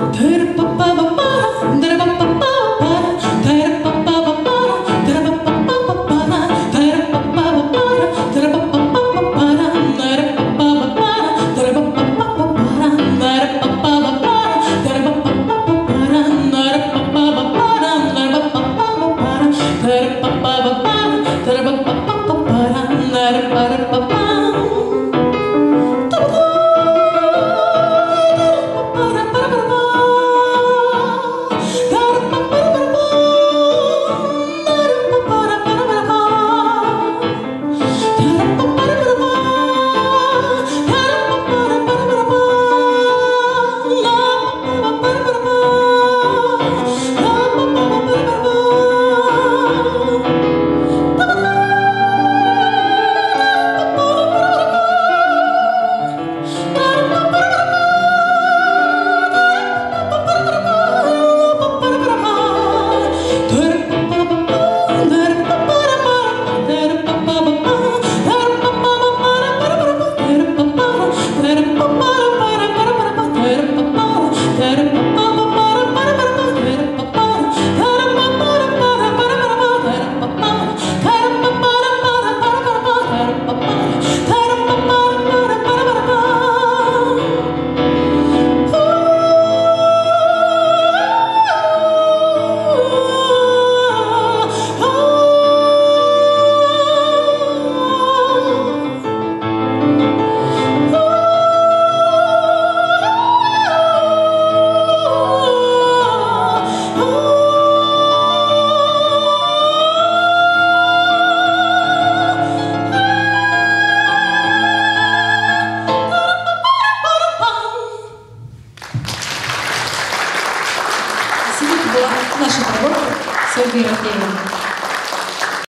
Pero была наша работа Сергея Рафеева.